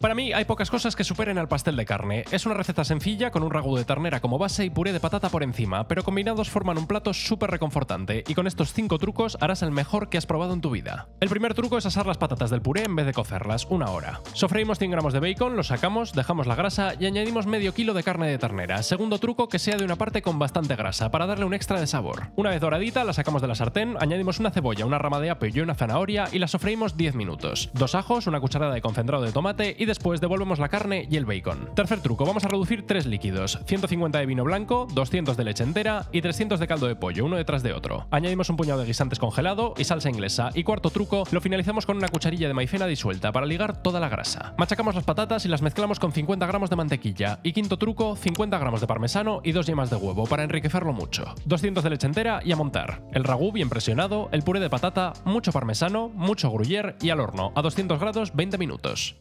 Para mí hay pocas cosas que superen al pastel de carne. Es una receta sencilla con un ragú de ternera como base y puré de patata por encima, pero combinados forman un plato súper reconfortante y con estos 5 trucos harás el mejor que has probado en tu vida. El primer truco es asar las patatas del puré en vez de cocerlas, una hora. Sofreímos 100 gramos de bacon, lo sacamos, dejamos la grasa y añadimos medio kilo de carne de ternera. Segundo truco que sea de una parte con bastante grasa para darle un extra de sabor. Una vez doradita la sacamos de la sartén, añadimos una cebolla, una rama de apio y una zanahoria y la sofreímos 10 minutos. Dos ajos, una cucharada de concentrado de tomate y después devolvemos la carne y el bacon. Tercer truco, vamos a reducir tres líquidos, 150 de vino blanco, 200 de leche entera y 300 de caldo de pollo, uno detrás de otro. Añadimos un puñado de guisantes congelado y salsa inglesa y cuarto truco, lo finalizamos con una cucharilla de maicena disuelta para ligar toda la grasa. Machacamos las patatas y las mezclamos con 50 gramos de mantequilla y quinto truco, 50 gramos de parmesano y dos yemas de huevo para enriquecerlo mucho. 200 de leche entera y a montar. El ragú bien presionado, el puré de patata, mucho parmesano, mucho gruyère y al horno a 200 grados 20 minutos.